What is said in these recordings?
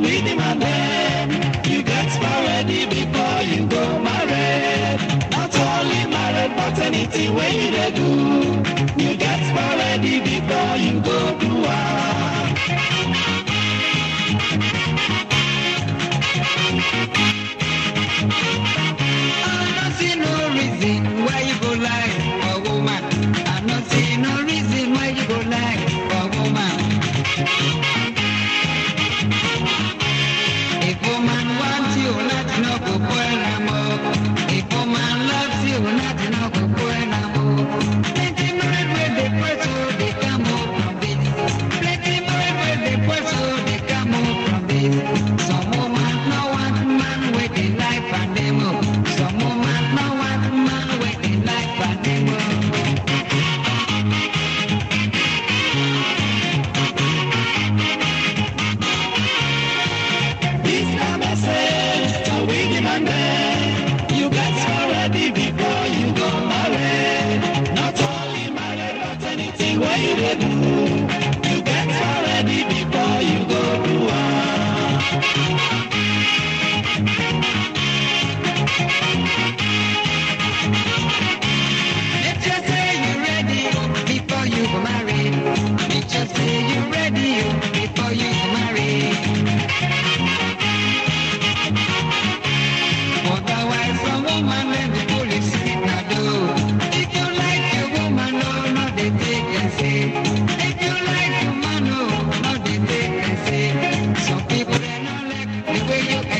with him and you get married before you go married. Not only married, but anything when you do, you get married before you go to Ah.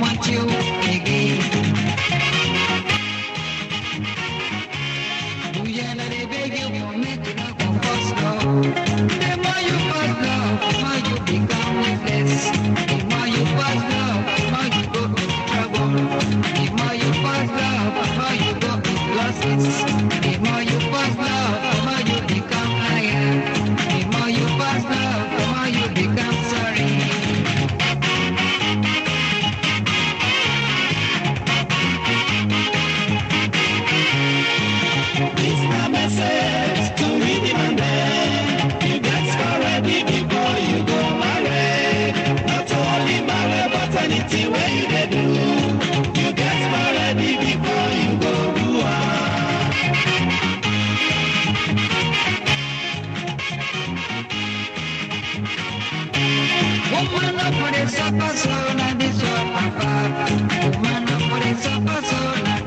want you. anything where you do, you get ready before you go do. Woman up for the supper, so your papa. Woman up for the supper.